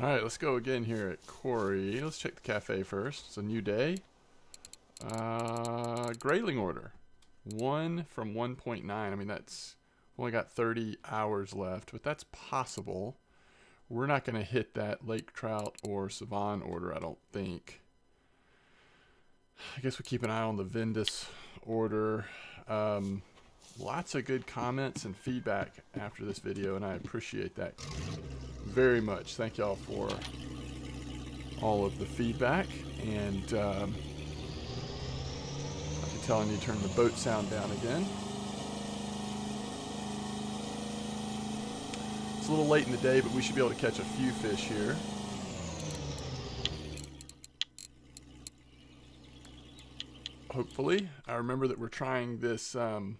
All right, let's go again here at Kuori. Let's check the cafe first. It's a new day. Uh, grayling order. One from 1.9. I mean, that's only got 30 hours left, but that's possible. We're not going to hit that lake trout or savan order, I don't think. I guess we keep an eye on the Vendace order. Um, lots of good comments and feedback after this video, and I appreciate that very much. Thank y'all for all of the feedback. And um, I can tell I to turn the boat sound down again. It's a little late in the day, but we should be able to catch a few fish here. Hopefully. I remember that we're trying this um,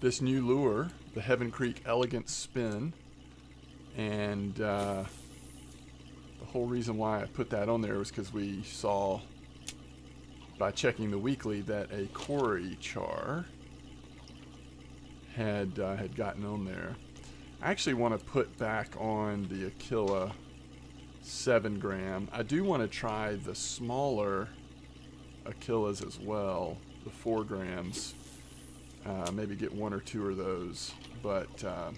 this new lure, the Heaven Creek Elegant Spin. And uh, the whole reason why I put that on there was because we saw by checking the weekly that a Kuori char had uh, had gotten on there. I actually want to put back on the Aquila 7 gram. I do want to try the smaller Aquilas as well, the 4 grams. Uh, maybe get one or two of those. But uh,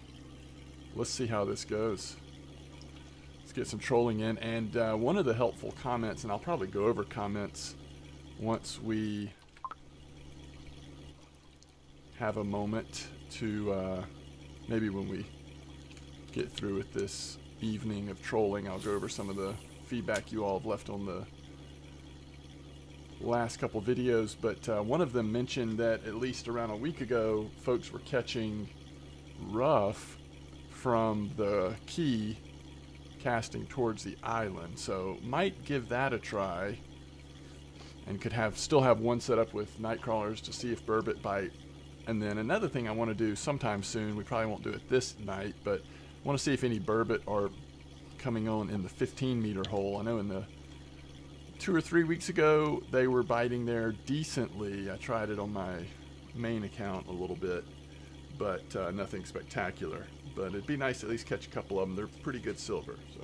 let's see how this goes. Let's get some trolling in. And uh, one of the helpful comments, and I'll probably go over comments once we have a moment to uh, maybe when we get through with this evening of trolling, I'll go over some of the feedback you all have left on the last couple videos, but uh, one of them mentioned that at least around a week ago, folks were catching ruffe from the quay casting towards the island. So might give that a try and could have still have one set up with night crawlers to see if burbot bite. And then another thing I want to do sometime soon, we probably won't do it this night, but want to see if any burbot are coming on in the 15 meter hole. I know in the two or three weeks ago, they were biting there decently. I tried it on my main account a little bit, but uh, nothing spectacular. But it'd be nice to at least catch a couple of them. They're pretty good silver. So.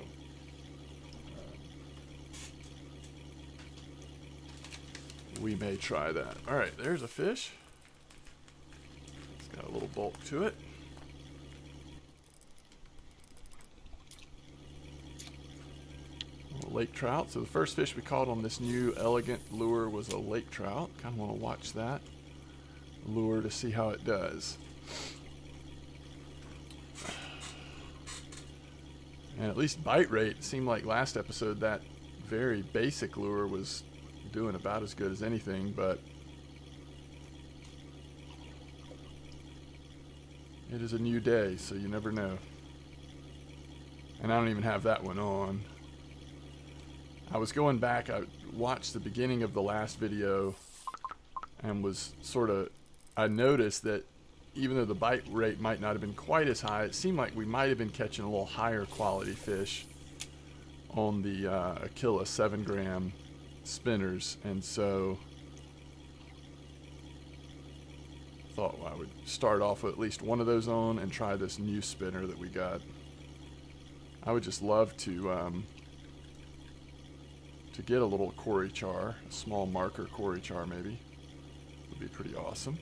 We may try that. All right, there's a fish. It's got a little bulk to it. Lake trout. So the first fish we caught on this new elegant lure was a lake trout. Kind of want to watch that lure to see how it does. And at least bite rate seemed like last episode that very basic lure was doing about as good as anything, but it is a new day, so you never know. And I don't even have that one on. I was going back, I watched the beginning of the last video and was sort of, I noticed that even though the bite rate might not have been quite as high, it seemed like we might have been catching a little higher quality fish on the uh, Aquila 7 gram spinners. And so thought well, I would start off with at least one of those on and try this new spinner that we got. I would just love to um, to get a little Kuori char, a small marker Kuori char maybe, would be pretty awesome.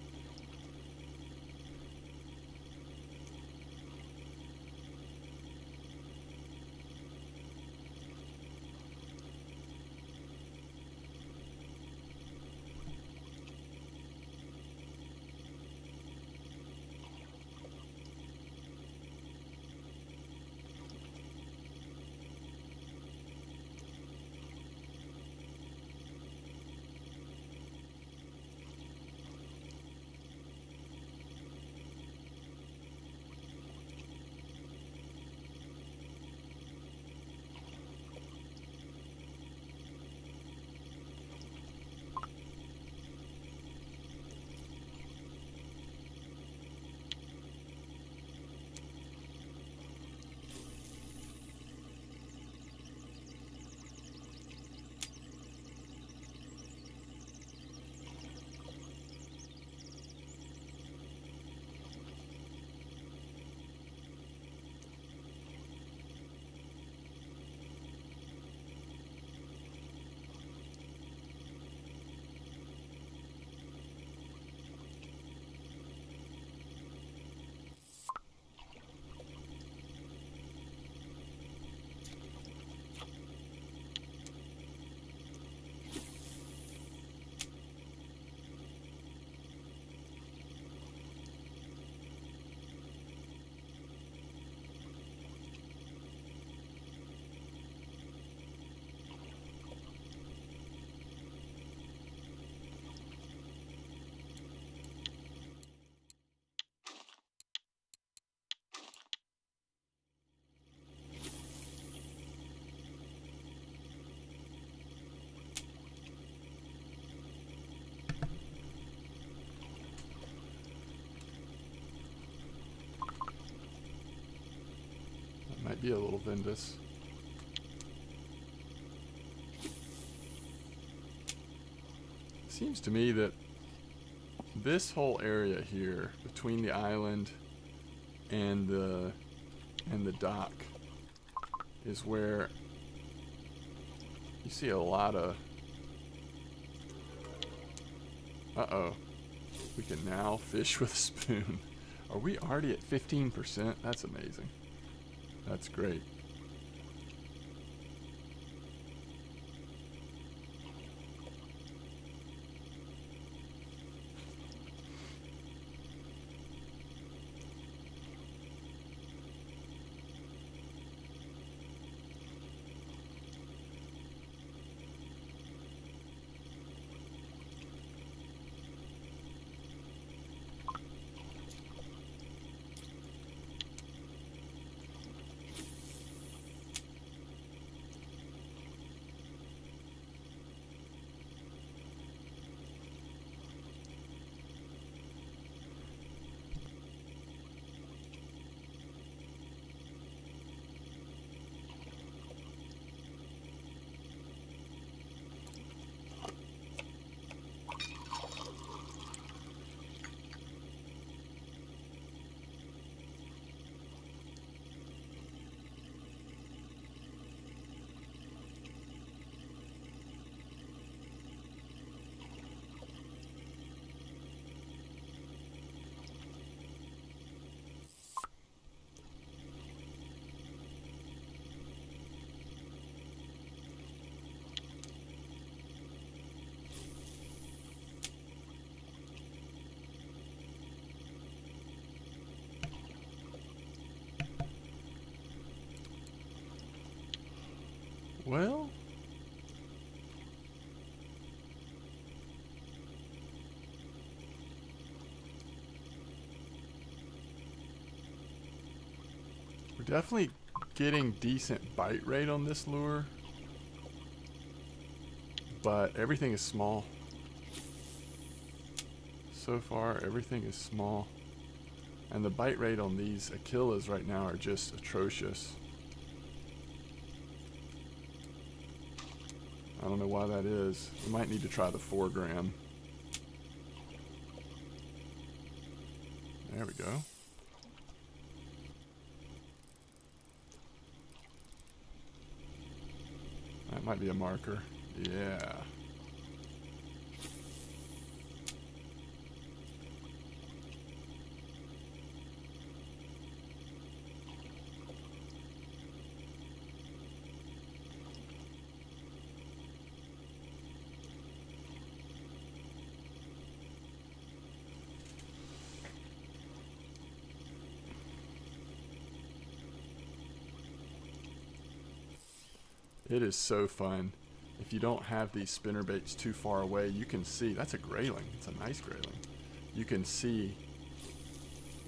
Might be a little Vendace. Seems to me that this whole area here between the island and the and the dock is where you see a lot of uh-oh we can now fish with a spoon. Are we already at 15% that's amazing that's great Well, we're definitely getting decent bite rate on this lure, but everything is small. So far, everything is small. And the bite rate on these Aquilas right now are just atrocious. I don't know why that is. We might need to try the 4 gram. There we go. That might be a marker. Yeah. It is so fun. If you don't have these spinner baits too far away, you can see, that's a grayling, it's a nice grayling. You can see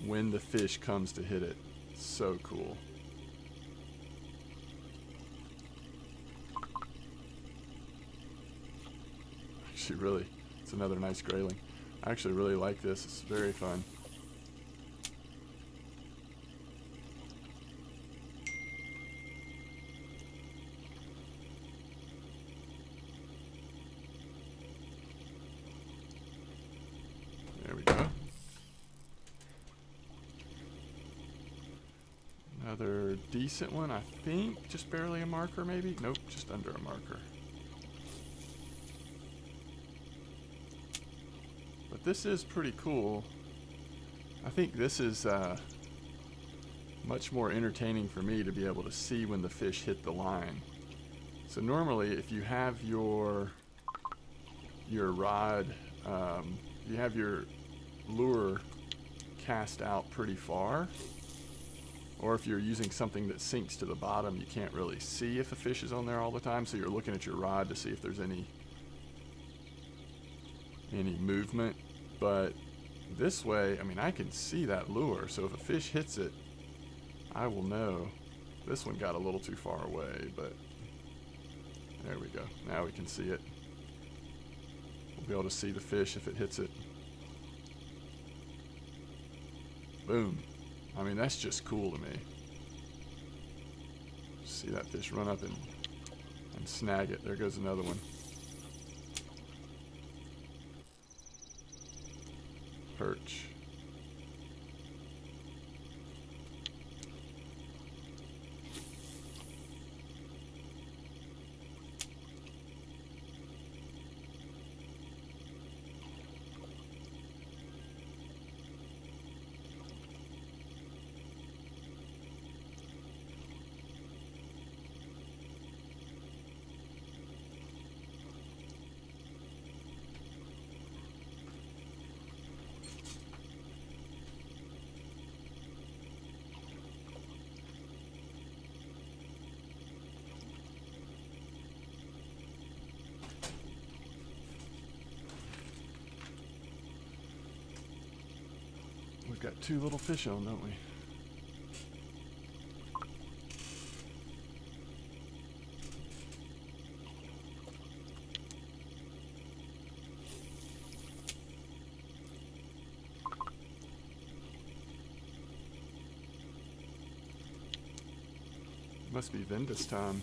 when the fish comes to hit it. So cool. Actually really, it's another nice grayling. I actually really like this, it's very fun. Another decent one, I think. Just barely a marker, maybe? Nope, just under a marker. But this is pretty cool. I think this is uh, much more entertaining for me to be able to see when the fish hit the line. So normally, if you have your your rod, um, you have your lure cast out pretty far, or if you're using something that sinks to the bottom, you can't really see if a fish is on there all the time, so you're looking at your rod to see if there's any any movement. But this way, I mean, I can see that lure, so if a fish hits it, I will know. This one got a little too far away, but there we go. Now we can see it. We'll be able to see the fish if it hits it. Boom. I mean, that's just cool to me. See that fish run up and, and snag it. There goes another one. Perch. We've got two little fish on, don't we? Must be Vendace time.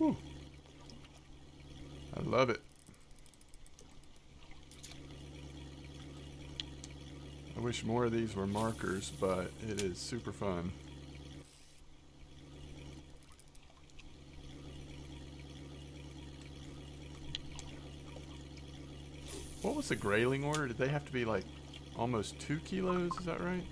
Whew. I love it. I wish more of these were markers, but it is super fun. What was the grayling order? Did they have to be like almost two kilos? Is that right?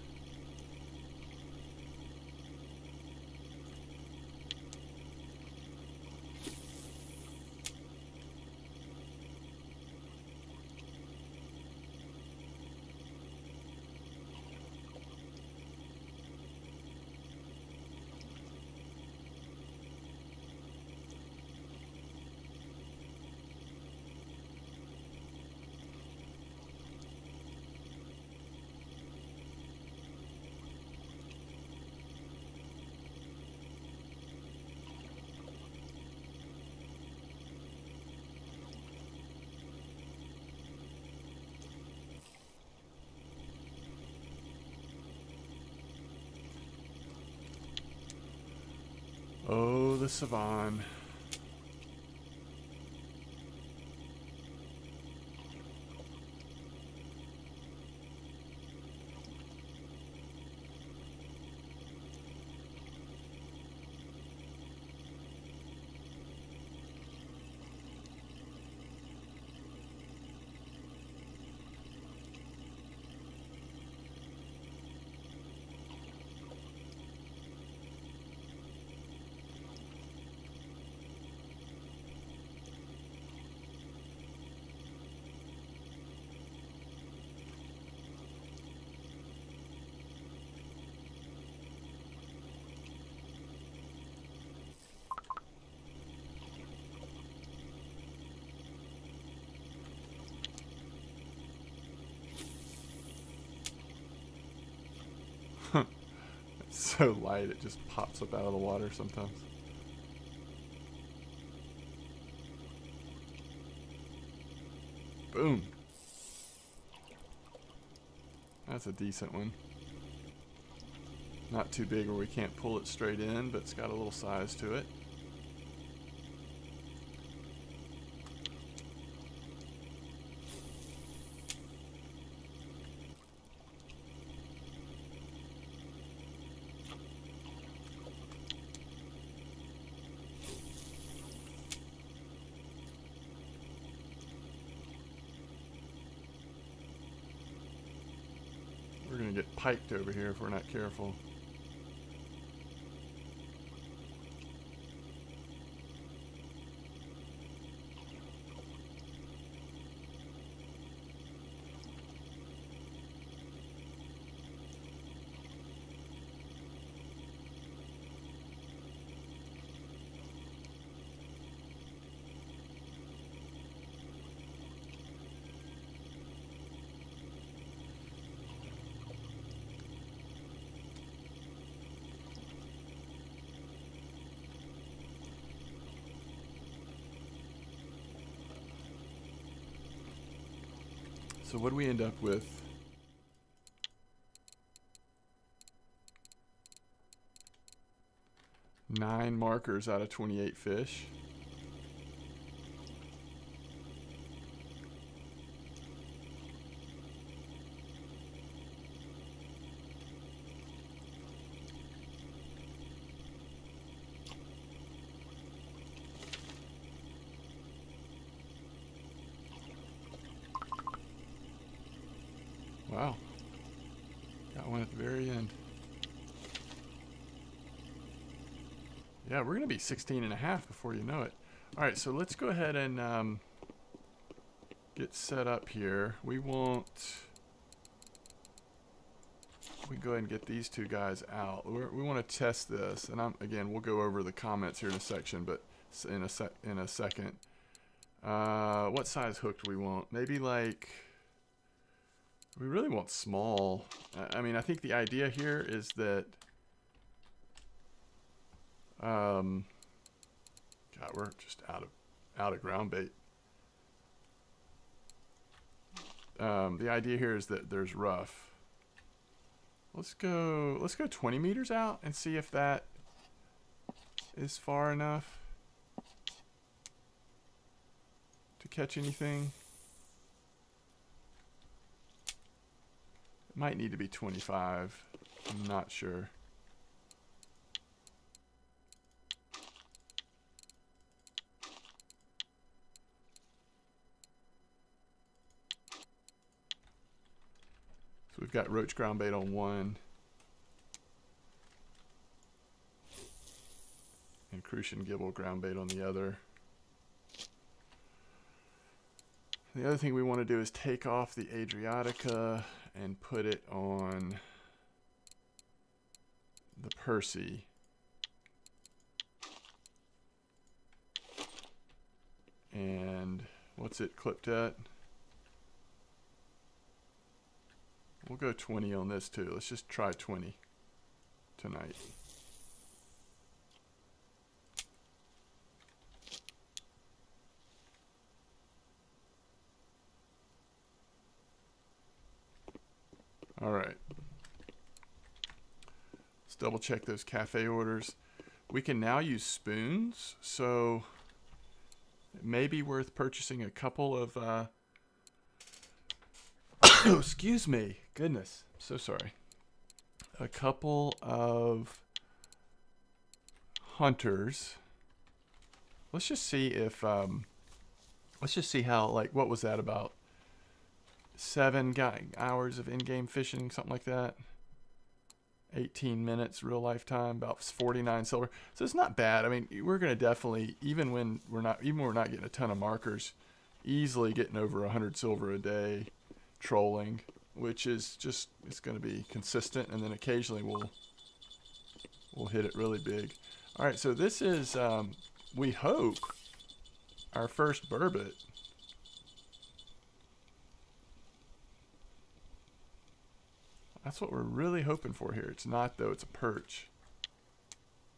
Oh, the Savan. It's so light it just pops up out of the water sometimes. Boom. That's a decent one. Not too big where we can't pull it straight in, but it's got a little size to it. get over here if we're not careful. So what do we end up with? Nine markers out of 28 fish. Wow. Got one at the very end. Yeah, we're going to be 16 and a half before you know it. All right, so let's go ahead and um, get set up here. We want... We go ahead and get these two guys out. We're, we want to test this, and I'm, again, we'll go over the comments here in a section, but in a sec in a second. Uh, what size hook do we want? Maybe like we really want small. I mean, I think the idea here is that... Um, God, we're just out of out of ground bait. Um, the idea here is that there's ruffe. Let's go. Let's go 20 meters out and see if that is far enough to catch anything. Might need to be 25. I'm not sure. So we've got roach ground bait on one. And crucian gibel ground bait on the other. The other thing we want to do is take off the Adriatica and put it on the Percy. And what's it clipped at? We'll go 20 on this too. Let's just try 20 tonight. All right. Let's double check those cafe orders. We can now use spoons, so it may be worth purchasing a couple of. Uh... excuse me. Goodness, I'm so sorry. A couple of hunters. Let's just see if. Um, let's just see how like what was that about seven hours of in-game fishing, something like that. 18 minutes real lifetime, about 49 silver. So it's not bad. I mean, we're going to definitely, even when we're not, even when we're not getting a ton of markers, easily getting over 100 silver a day trolling, which is just, it's going to be consistent. And then occasionally we'll, we'll hit it really big. All right. So this is, um, we hope our first burbot That's what we're really hoping for here. It's not, though. It's a perch.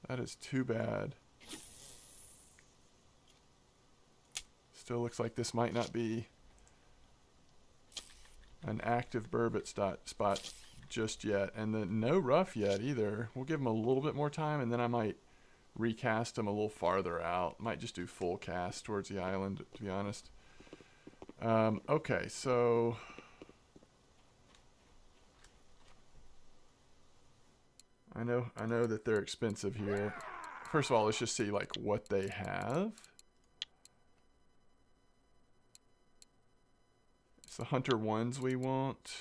That is too bad. Still looks like this might not be an active burbot spot just yet. And then no ruffe yet either. We'll give them a little bit more time, and then I might recast them a little farther out. Might just do full cast towards the island, to be honest. Um, okay, so I know, I know that they're expensive here. First of all, let's just see like what they have. It's the Hunter ones we want.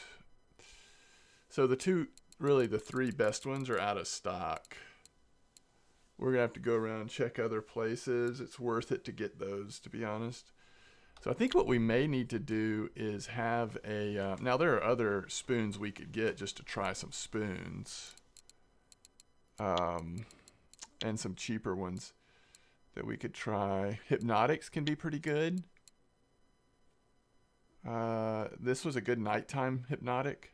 So the two, really the three best ones are out of stock. We're gonna have to go around and check other places. It's worth it to get those, to be honest. So I think what we may need to do is have a. Uh, now there are other spoons we could get just to try some spoons, um, and some cheaper ones that we could try. Hypnotics can be pretty good. Uh, this was a good nighttime hypnotic.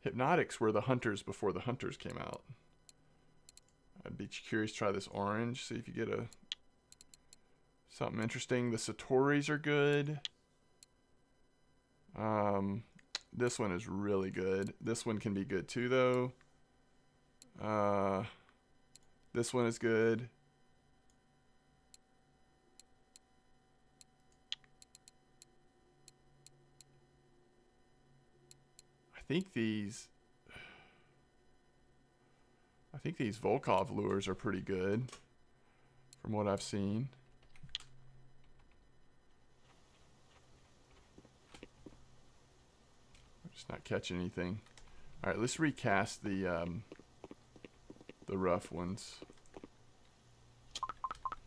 Hypnotics were the hunters before the hunters came out. I'd be curious to try this orange, see if you get a something interesting. The Satoris are good. Um, this one is really good. This one can be good too, though. Uh, this one is good. I think these I think these Volkov lures are pretty good from what I've seen. I'm just not catching anything. All right, let's recast the um, the ruffe ones.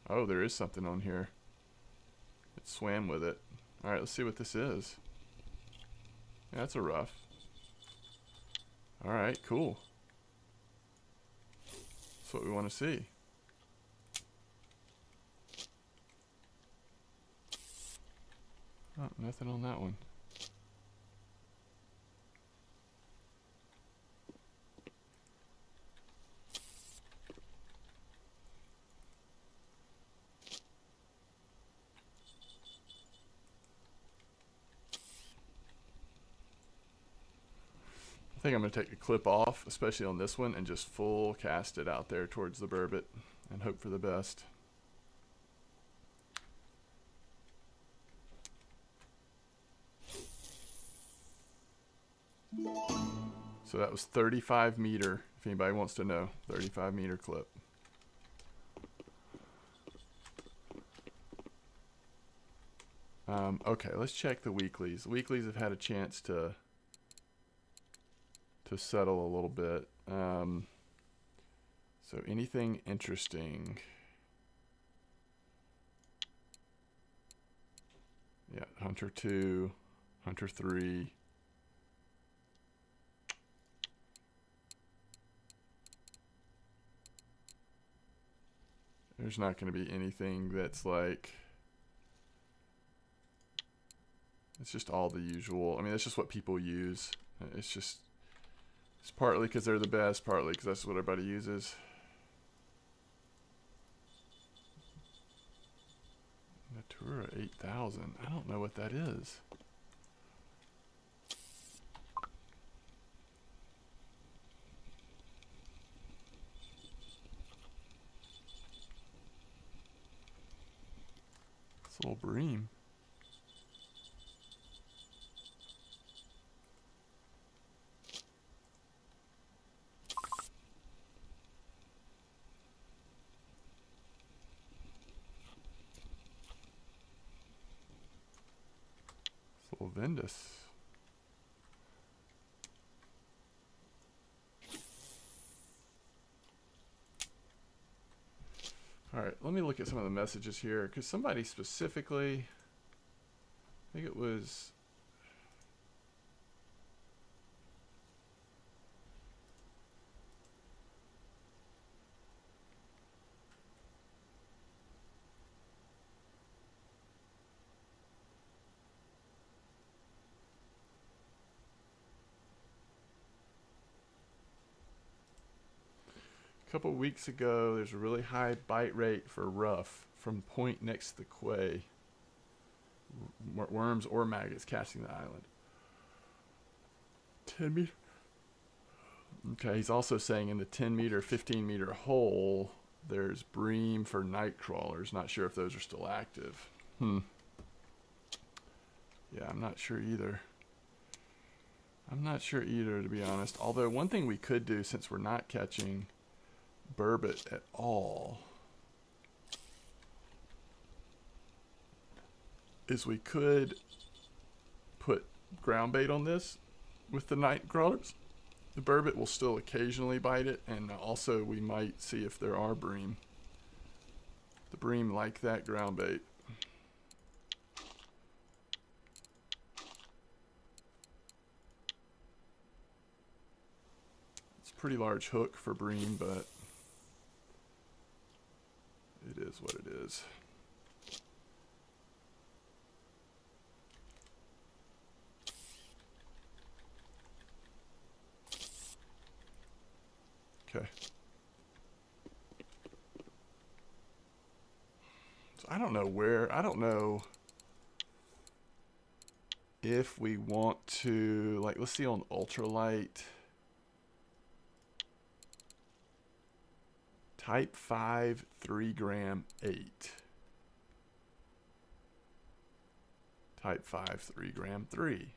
Oh, there is something on here. It swam with it. All right, let's see what this is. Yeah, that's a ruffe. Alright, cool. That's what we want to see. Oh, nothing on that one. Think I'm going to take a clip off, especially on this one, and just full cast it out there towards the burbot and hope for the best. So that was 35 meter, if anybody wants to know, 35 meter clip. Um, okay, let's check the weeklies. The weeklies have had a chance to to settle a little bit. Um, so anything interesting? Yeah, Hunter 2, Hunter 3. There's not going to be anything that's like... It's just all the usual. I mean, it's just what people use. It's just it's partly because they're the best, partly because that's what everybody uses. Natura 8000. I don't know what that is. It's a little bream. Vendace. All right, let me look at some of the messages here because somebody specifically, I think it was couple weeks ago, there's a really high bite rate for ruffe from point next to the quay. Worms or maggots casting the island. 10 meter. Okay, he's also saying in the 10 meter, 15 meter hole, there's bream for night crawlers. Not sure if those are still active. Hmm. Yeah, I'm not sure either. I'm not sure either, to be honest. Although, one thing we could do since we're not catching burbot at all is we could put ground bait on this with the night crawlers. The burbot will still occasionally bite it, and also we might see if there are bream. The bream like that ground bait. It's a pretty large hook for bream, but it is what it is. Okay. So I don't know where, I don't know if we want to, like, let's see on ultralight. Type 5, 3 gram 8. Type 5, 3 gram 3.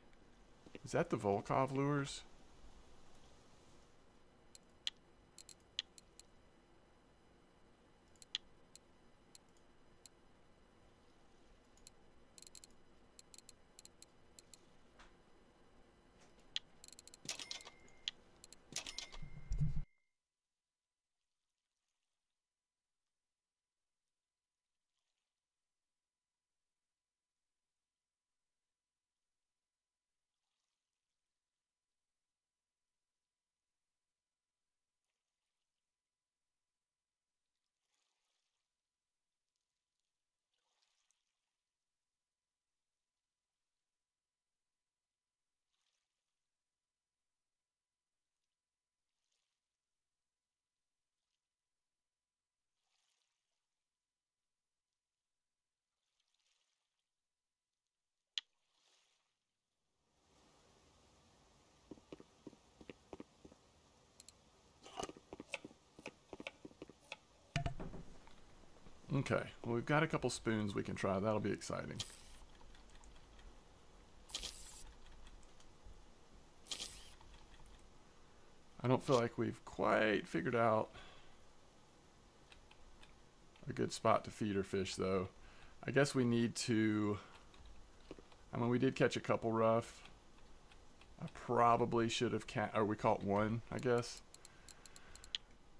Is that the Volkov lures? Okay, well we've got a couple spoons we can try. That'll be exciting. I don't feel like we've quite figured out a good spot to feed our fish though. I guess we need to, I mean we did catch a couple ruffe. I probably should have, ca or we caught one, I guess.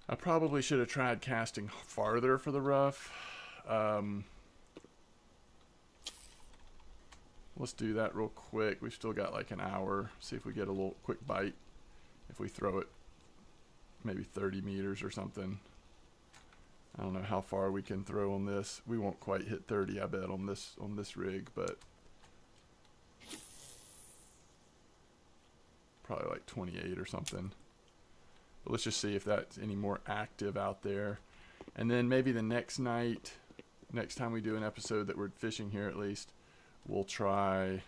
I probably should have tried casting farther for the ruffe. Um, let's do that real quick. We've still got like an hour. See if we get a little quick bite. If we throw it maybe 30 meters or something. I don't know how far we can throw on this. We won't quite hit 30, I bet, on this on this rig, but probably like 28 or something. But let's just see if that's any more active out there. And then maybe the next night, next time we do an episode that we're fishing here at least, we'll try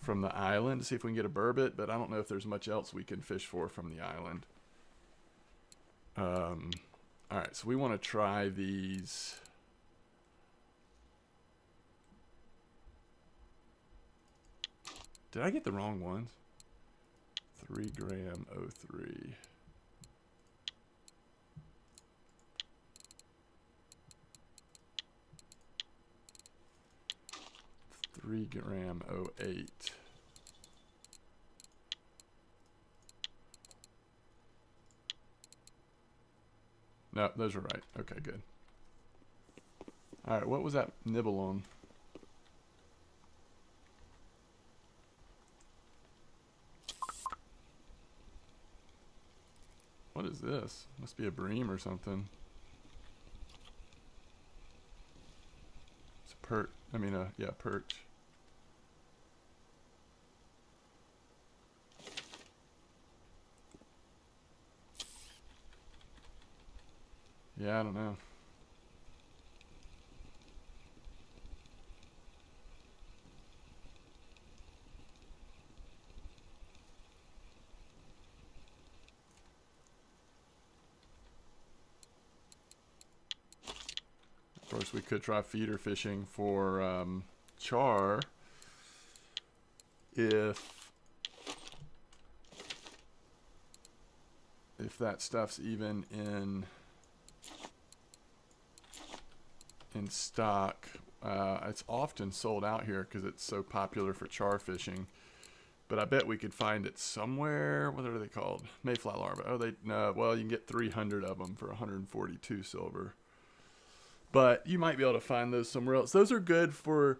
from the island to see if we can get a burbot, but I don't know if there's much else we can fish for from the island. Um, all right, so we want to try these. Did I get the wrong ones? 3 gram 03. Three gram 08. No, those are right. Okay, good. All right, what was that nibble on? What is this? Must be a bream or something. It's a perch. I mean, a yeah, perch. Yeah, I don't know. Course, we could try feeder fishing for um, char if if that stuff's even in in stock. Uh, it's often sold out here because it's so popular for char fishing. But I bet we could find it somewhere. What are they called? Mayfly larvae. Oh, they no. Well, you can get 300 of them for 142 silver. But you might be able to find those somewhere else. Those are good for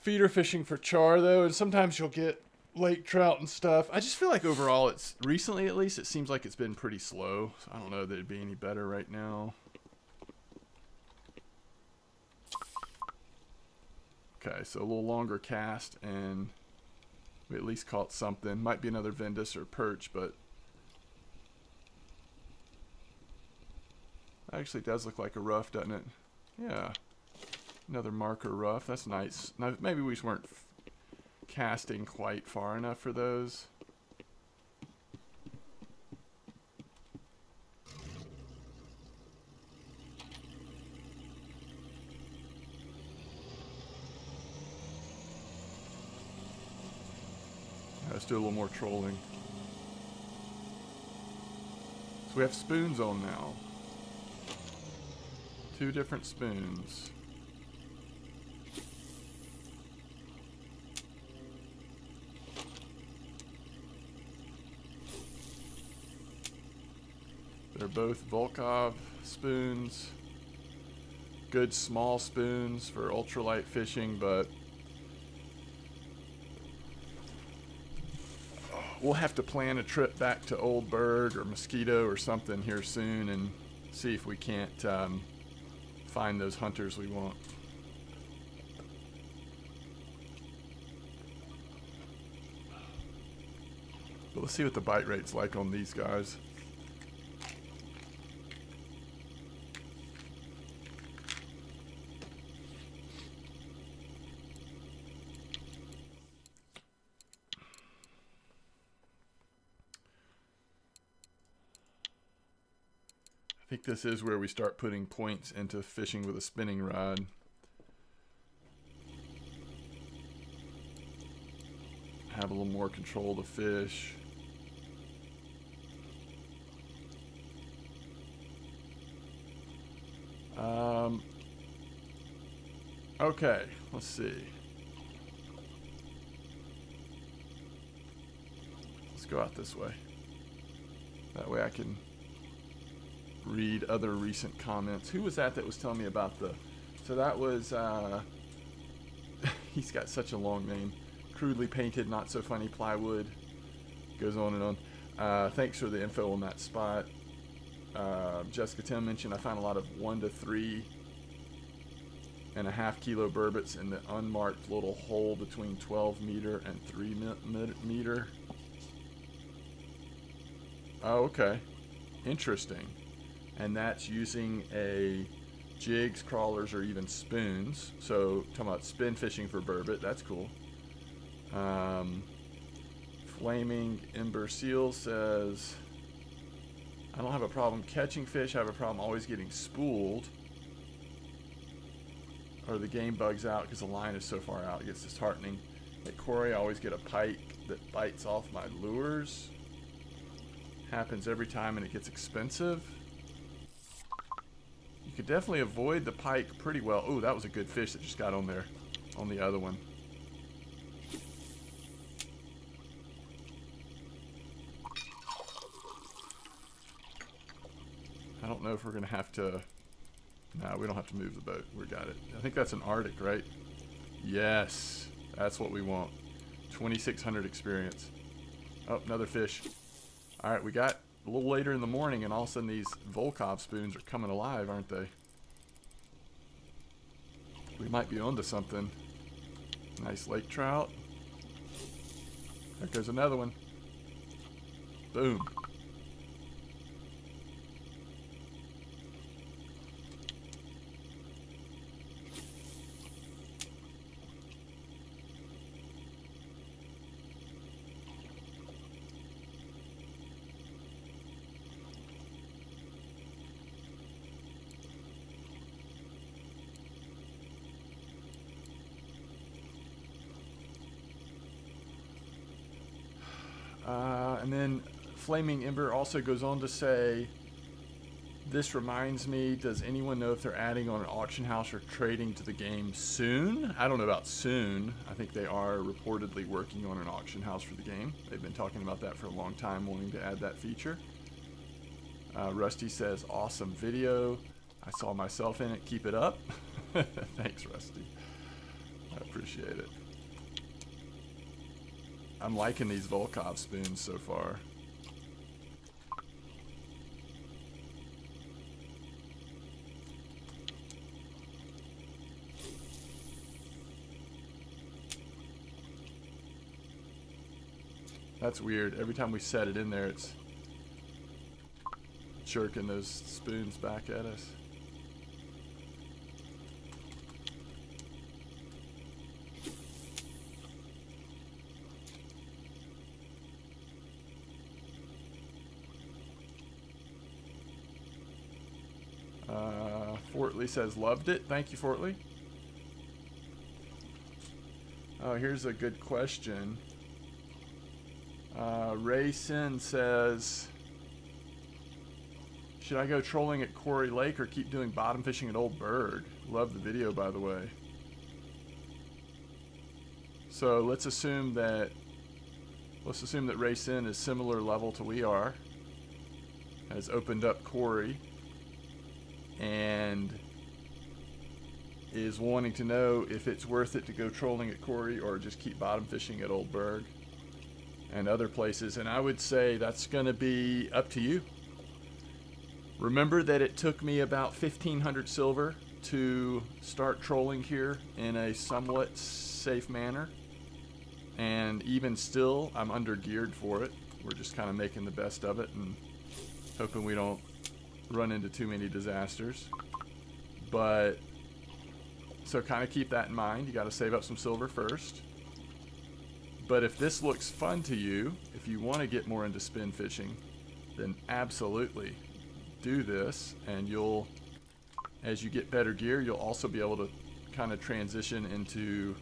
feeder fishing for char, though, and sometimes you'll get lake trout and stuff. I just feel like overall, it's recently at least, it seems like it's been pretty slow. So I don't know that it'd be any better right now. Okay, so a little longer cast, and we at least caught something. Might be another Vendace or perch, but actually does look like a ruffe, doesn't it? Yeah. Another marker ruffe. That's nice. Now, maybe we just weren't casting quite far enough for those. Let's do a little more trolling. So we have spoons on now. Two different spoons. They're both Volkov spoons. Good small spoons for ultralight fishing, but we'll have to plan a trip back to Old Burg or Mosquito or something here soon and see if we can't um, find those hunters we want. But let's see what the bite rate's like on these guys. I think this is where we start putting points into fishing with a spinning rod. Have a little more control the fish. Um, okay, let's see. Let's go out this way. That way I can read other recent comments. Who was that that was telling me about the? So that was. Uh, he's got such a long name. Crudely painted, not so funny plywood. Goes on and on. Uh, thanks for the info on that spot. Uh, Jessica Tim mentioned I found a lot of one to three and a half kilo burbots in the unmarked little hole between 12 meter and 3 meter. Oh, okay. Interesting and that's using a jigs, crawlers, or even spoons. So talking about spin fishing for burbot, that's cool. Um, Flaming Ember Seal says, I don't have a problem catching fish, I have a problem always getting spooled. Or the game bugs out because the line is so far out, it gets disheartening. At Kuori, I always get a pike that bites off my lures. Happens every time and it gets expensive could definitely avoid the pike pretty well. Oh, that was a good fish that just got on there on the other one. I don't know if we're going to have to... No, we don't have to move the boat. We got it. I think that's an Arctic, right? Yes. That's what we want. 2600 experience. Oh, another fish. All right, we got a little later in the morning and all of a sudden these Volkov spoons are coming alive, aren't they? We might be onto something. Nice lake trout. There goes another one. Boom. Uh, and then Flaming Ember also goes on to say this reminds me, does anyone know if they're adding on an auction house or trading to the game soon? I don't know about soon. I think they are reportedly working on an auction house for the game. They've been talking about that for a long time, wanting to add that feature. Uh, Rusty says, awesome video. I saw myself in it. Keep it up. Thanks, Rusty. I appreciate it. I'm liking these Volkov spoons so far. That's weird. Every time we set it in there, it's jerking those spoons back at us. Uh, Fortley says, loved it. Thank you, Fortley. Oh, here's a good question. Uh, Ray Sin says, should I go trolling at Kuori Lake or keep doing bottom fishing at Old Burg? Love the video, by the way. So let's assume that let's assume that Ray Sin is similar level to we are. Has opened up Kuori and is wanting to know if it's worth it to go trolling at Kuori or just keep bottom fishing at Old Burg and other places. And I would say that's going to be up to you. Remember that it took me about 1500 silver to start trolling here in a somewhat safe manner. And even still, I'm under geared for it. We're just kind of making the best of it and hoping we don't run into too many disasters. But, so kind of keep that in mind. You got to save up some silver first. But if this looks fun to you, if you want to get more into spin fishing, then absolutely do this and you'll as you get better gear you'll also be able to kind of transition into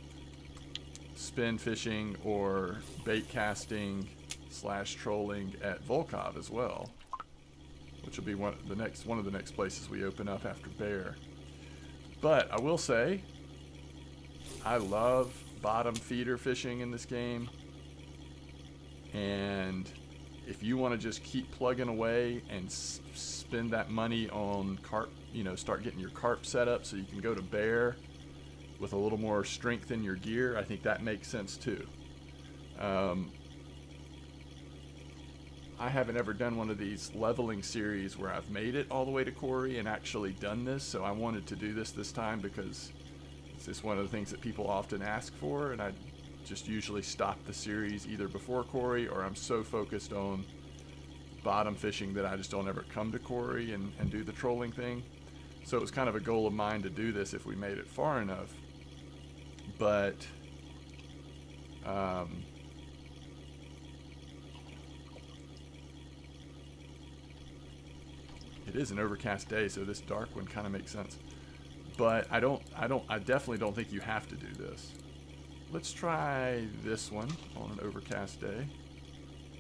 spin fishing or bait casting slash trolling at Volkhov as well which will be one the next one of the next places we open up after Bear but I will say I love bottom feeder fishing in this game. And if you want to just keep plugging away and spend that money on carp, you know, start getting your carp set up so you can go to bear with a little more strength in your gear, I think that makes sense too. Um, I haven't ever done one of these leveling series where I've made it all the way to Kuori and actually done this, so I wanted to do this this time because it's just one of the things that people often ask for, and I just usually stop the series either before Kuori or I'm so focused on bottom fishing that I just don't ever come to Kuori and, and do the trolling thing. So it was kind of a goal of mine to do this if we made it far enough. But um, it is an overcast day, so this dark one kind of makes sense. But I don't, I don't, I definitely don't think you have to do this. Let's try this one on an overcast day.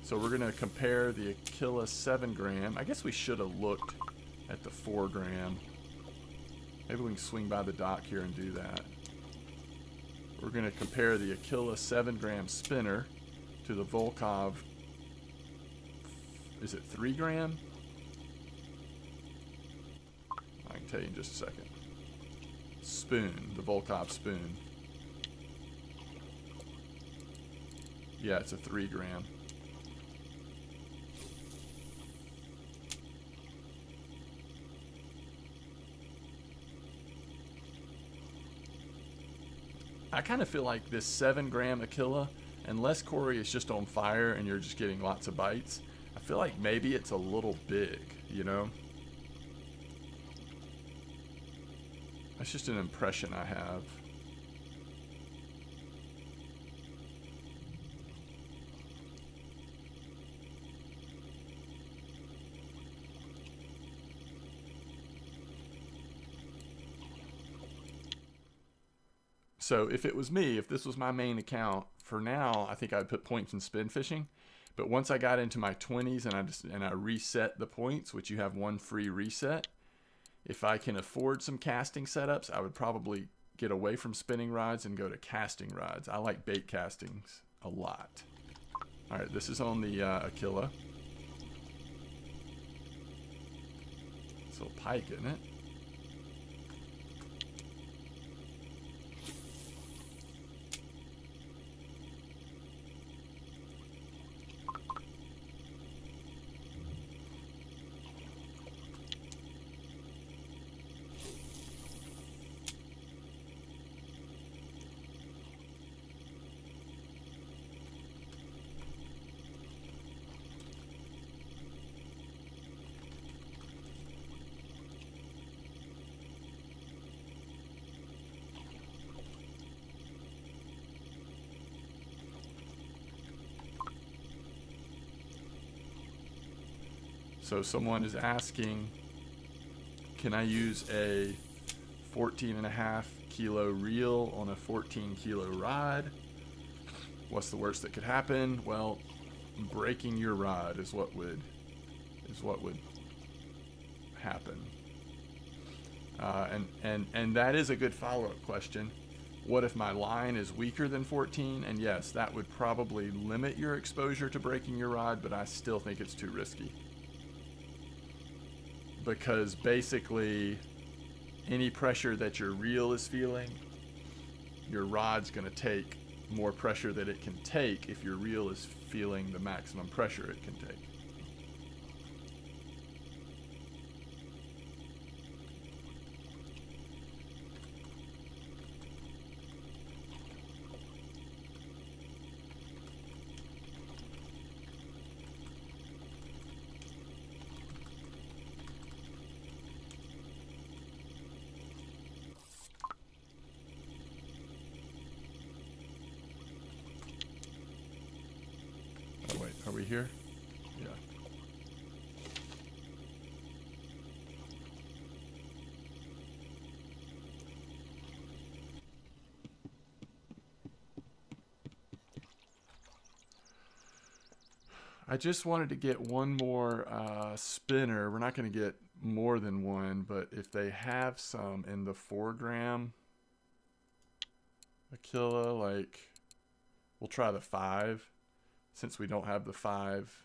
So we're going to compare the Aquila 7 gram. I guess we should have looked at the 4 gram. Maybe we can swing by the dock here and do that. We're going to compare the Aquila 7 gram spinner to the Volkov, is it 3 gram? I can tell you in just a second spoon, the Volkov spoon. Yeah, it's a three gram. I kind of feel like this seven gram Aquila, unless Kuori is just on fire and you're just getting lots of bites, I feel like maybe it's a little big, you know? That's just an impression I have. So if it was me, if this was my main account, for now, I think I'd put points in spin fishing. But once I got into my 20s and I just and I reset the points, which you have one free reset, if I can afford some casting setups, I would probably get away from spinning rods and go to casting rods. I like bait castings a lot. All right, this is on the uh, Aquila. It's a little pike, isn't it? So someone is asking, can I use a 14 and a half kilo reel on a 14 kilo rod? What's the worst that could happen? Well, breaking your rod is what would is what would happen. Uh, and and and that is a good follow-up question. What if my line is weaker than 14? And yes, that would probably limit your exposure to breaking your rod, but I still think it's too risky because basically any pressure that your reel is feeling, your rod's going to take more pressure that it can take if your reel is feeling the maximum pressure it can take. we here? Yeah. I just wanted to get one more uh, spinner. We're not going to get more than one, but if they have some in the four gram Aquila, like, we'll try the five since we don't have the 5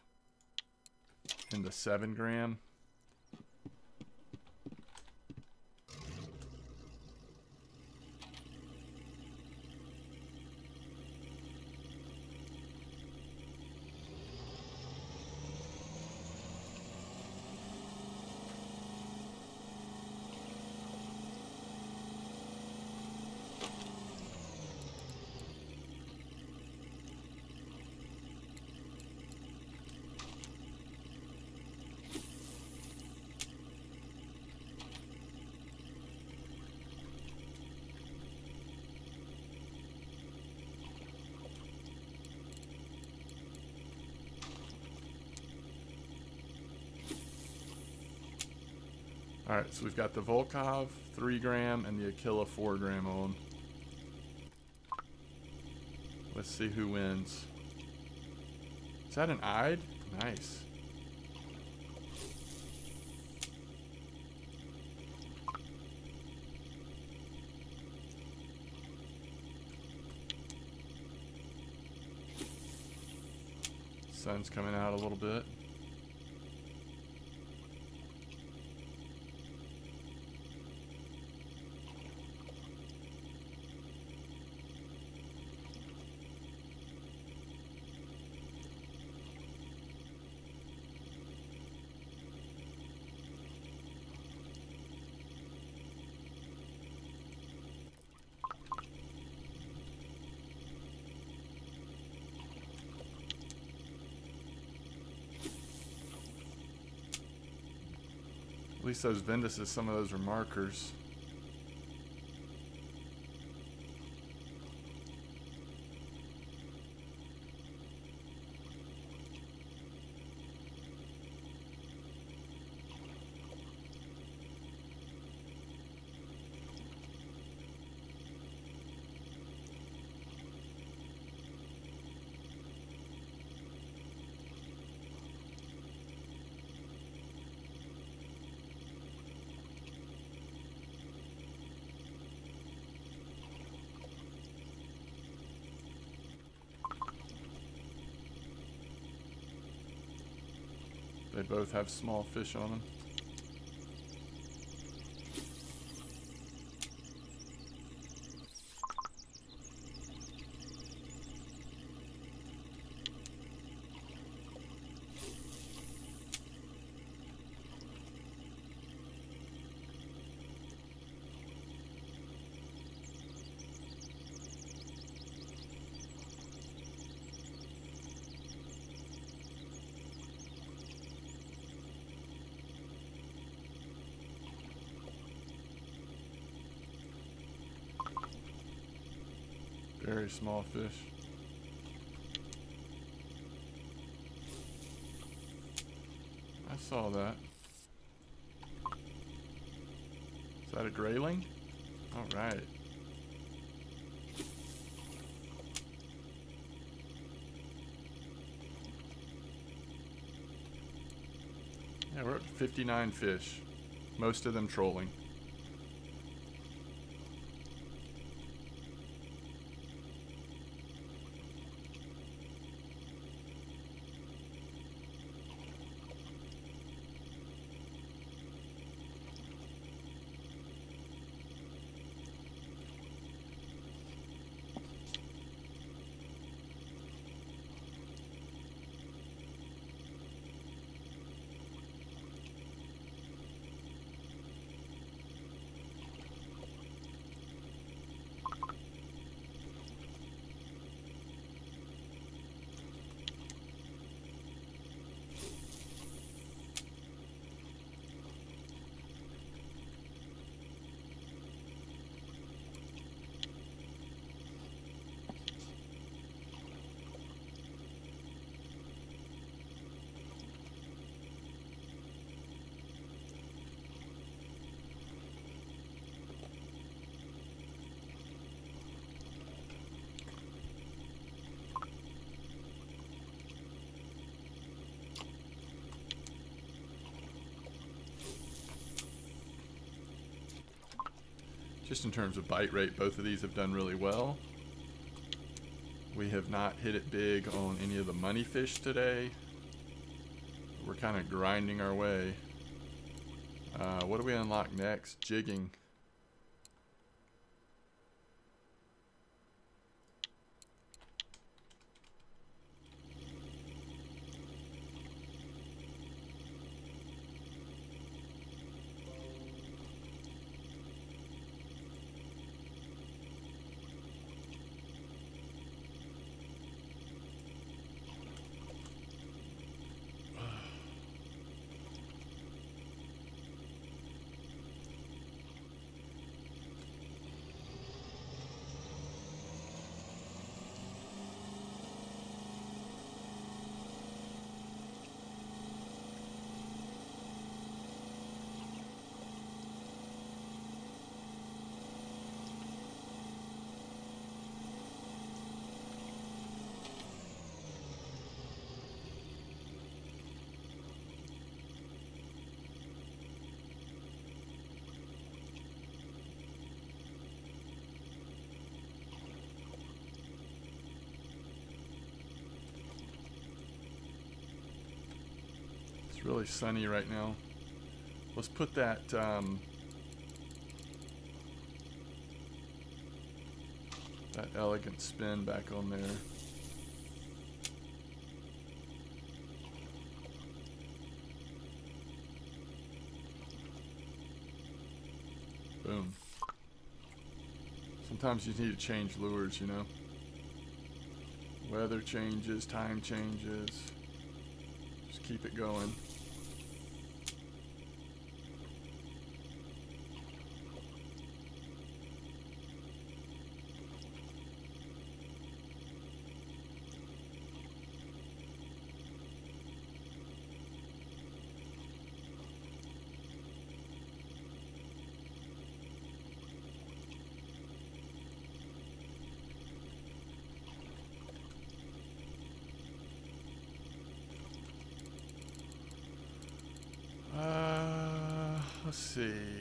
in the 7 gram. Alright, so we've got the Volkov 3 gram and the Aquila 4 gram on. Let's see who wins. Is that an Ide? Nice. Sun's coming out a little bit. Least those Vendaces, some of those are markers. They both have small fish on them. Very small fish. I saw that. Is that a grayling? Alright. Yeah, we're up to 59 fish. Most of them trolling. Just in terms of bite rate, both of these have done really well. We have not hit it big on any of the money fish today. We're kind of grinding our way. Uh, what do we unlock next? Jigging. Really sunny right now. Let's put that um, that elegant spin back on there. Boom. Sometimes you need to change lures, you know. Weather changes, time changes. Just keep it going. Uh, let's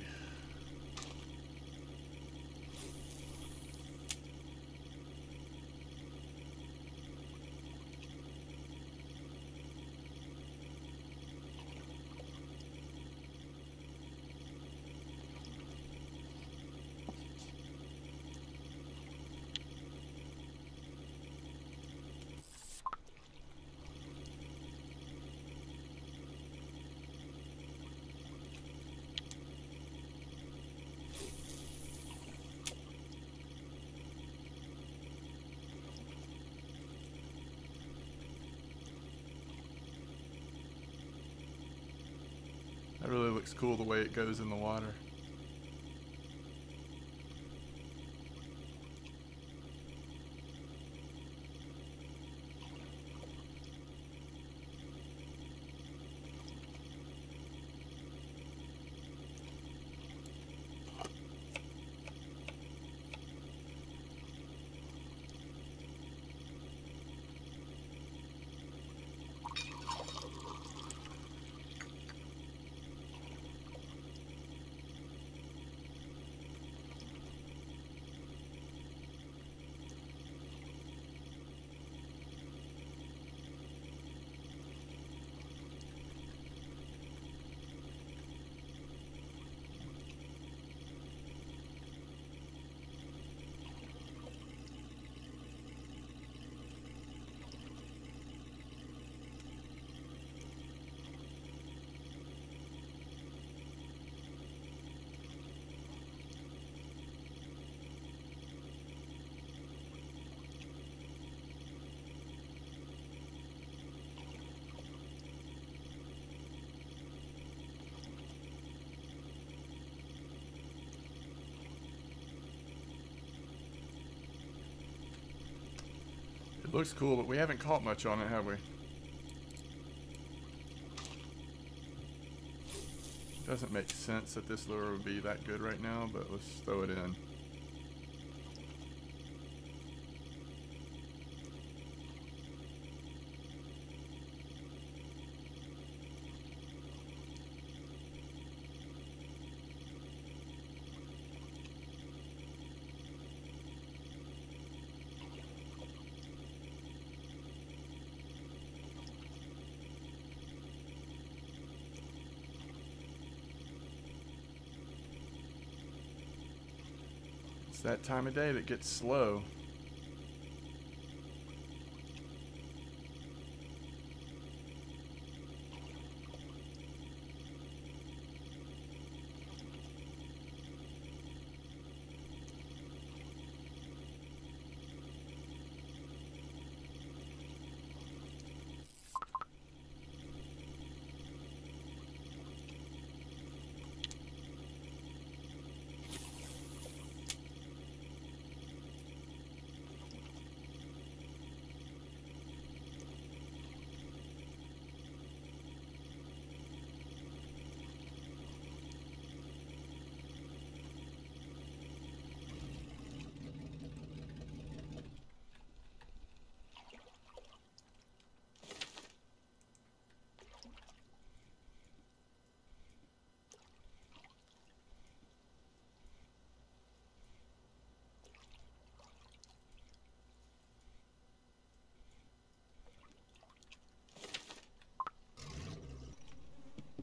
really looks cool the way it goes in the water. It looks cool, but we haven't caught much on it, have we? Doesn't make sense that this lure would be that good right now, but let's throw it in. It's that time of day that gets slow.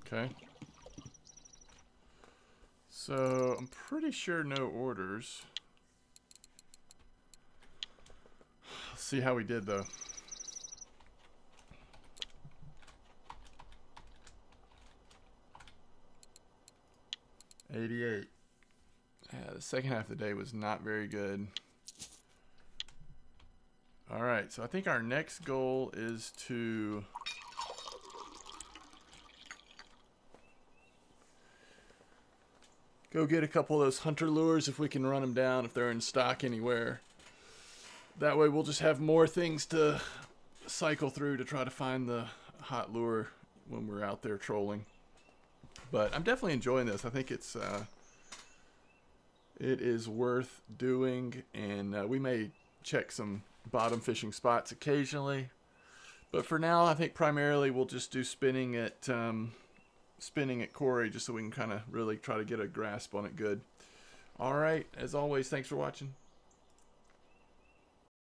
Okay. So, I'm pretty sure no orders. Let's see how we did though. Eighty-eight. Yeah, the second half of the day was not very good. All right, so I think our next goal is to go get a couple of those hunter lures if we can run them down if they're in stock anywhere. That way we'll just have more things to cycle through to try to find the hot lure when we're out there trolling. But I'm definitely enjoying this. I think it's uh, it is worth doing, and uh, we may check some bottom fishing spots occasionally. But for now, I think primarily we'll just do spinning at um, spinning at Kuori just so we can kind of really try to get a grasp on it good. All right, as always, thanks for watching.